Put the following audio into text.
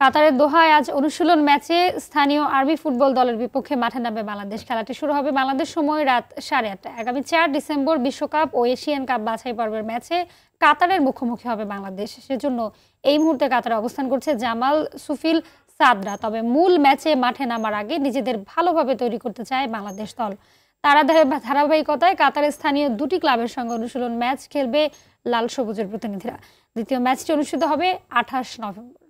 কাতারের দোহায় আজ অনুশীলন ম্যাচে স্থানীয় আর্মি ফুটবল দলের বিপক্ষে মাঠে নামবে বাংলাদেশ। খেলাটি শুরু হবে বাংলাদেশ সময় রাত সাড়ে আটটা আগামী চার ডিসেম্বর বিশ্বকাপ ও এশিয়ান কাপ বাছাই পর্বের ম্যাচে কাতারের মুখোমুখি হবে বাংলাদেশ। সেজন্য এই মুহূর্তে কাতারে অবস্থান করছে জামাল সুফিল সাদরা। তবে মূল ম্যাচে মাঠে নামার আগে নিজেদের ভালোভাবে তৈরি করতে চায় বাংলাদেশ দল। তারা ধারাবাহিকতায় কাতারের স্থানীয় দুটি ক্লাবের সঙ্গে অনুশীলন ম্যাচ খেলবে লাল সবুজের প্রতিনিধিরা। দ্বিতীয় ম্যাচটি অনুষ্ঠিত হবে আঠাশ নভেম্বর।